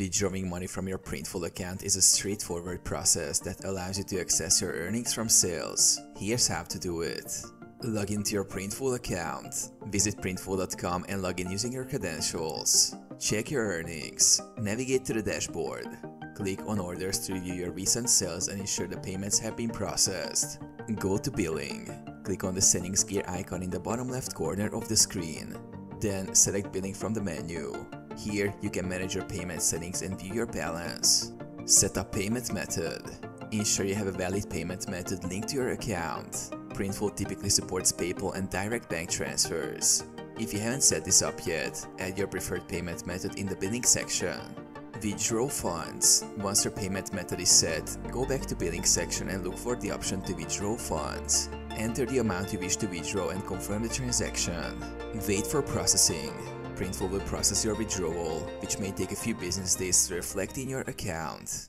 Withdrawing money from your Printful account is a straightforward process that allows you to access your earnings from sales. Here's how to do it. Log into your Printful account. Visit printful.com and log in using your credentials. Check your earnings. Navigate to the dashboard. Click on orders to review your recent sales and ensure the payments have been processed. Go to billing. Click on the settings gear icon in the bottom left corner of the screen. Then select billing from the menu. Here, you can manage your payment settings and view your balance. Set up payment method. Ensure you have a valid payment method linked to your account. Printful typically supports PayPal and direct bank transfers. If you haven't set this up yet, add your preferred payment method in the billing section. Withdraw funds. Once your payment method is set, go back to billing section and look for the option to withdraw funds. Enter the amount you wish to withdraw and confirm the transaction. Wait for processing. Printful will process your withdrawal, which may take a few business days to reflect in your account.